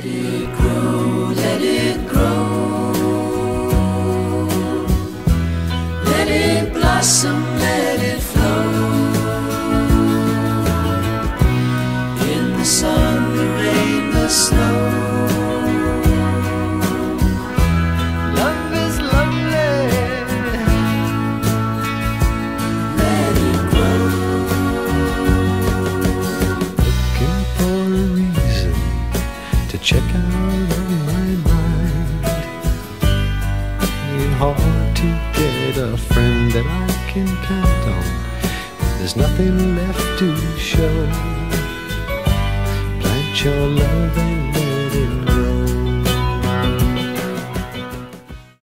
steady. to check out of my mind. It's hard to get a friend that I can count on. There's nothing left to show. Plant your love and